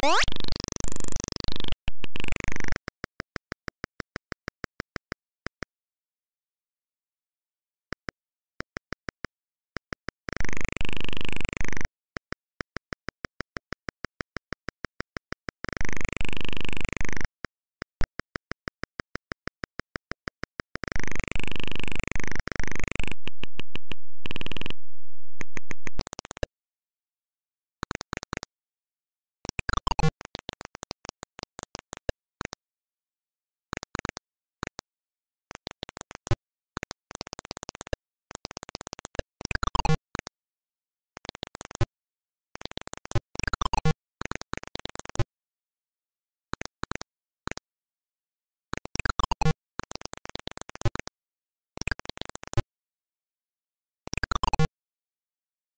What?